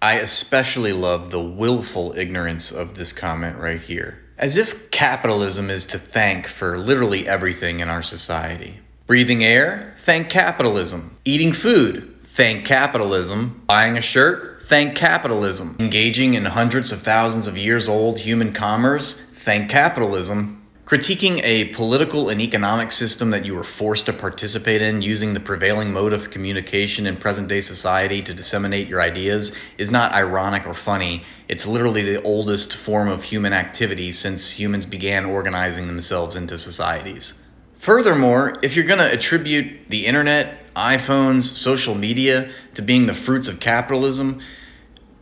I especially love the willful ignorance of this comment right here. As if capitalism is to thank for literally everything in our society. Breathing air? Thank capitalism. Eating food? Thank capitalism. Buying a shirt? Thank capitalism. Engaging in hundreds of thousands of years old human commerce? Thank capitalism. Critiquing a political and economic system that you were forced to participate in using the prevailing mode of communication in present day society to disseminate your ideas is not ironic or funny. It's literally the oldest form of human activity since humans began organizing themselves into societies. Furthermore, if you're going to attribute the internet, iPhones, social media to being the fruits of capitalism,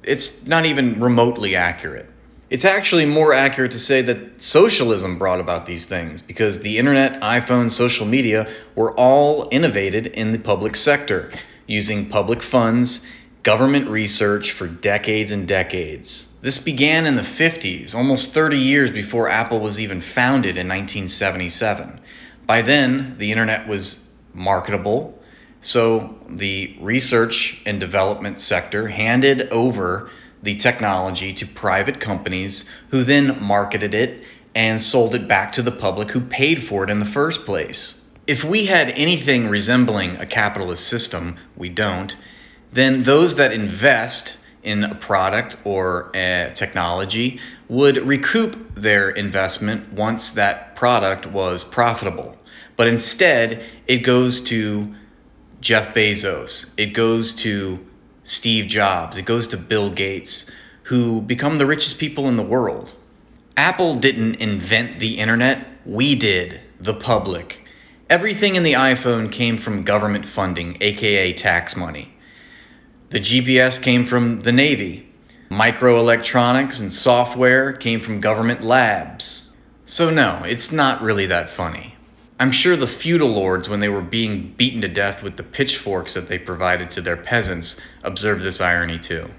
it's not even remotely accurate. It's actually more accurate to say that socialism brought about these things because the internet, iPhone, social media were all innovated in the public sector using public funds, government research for decades and decades. This began in the 50s, almost 30 years before Apple was even founded in 1977. By then, the internet was marketable, so the research and development sector handed over the technology to private companies who then marketed it and sold it back to the public who paid for it in the first place. If we had anything resembling a capitalist system, we don't, then those that invest in a product or a technology would recoup their investment once that product was profitable. But instead, it goes to Jeff Bezos, it goes to Steve Jobs, it goes to Bill Gates, who become the richest people in the world. Apple didn't invent the internet, we did, the public. Everything in the iPhone came from government funding, aka tax money. The GPS came from the Navy. Microelectronics and software came from government labs. So, no, it's not really that funny. I'm sure the feudal lords, when they were being beaten to death with the pitchforks that they provided to their peasants, observed this irony too.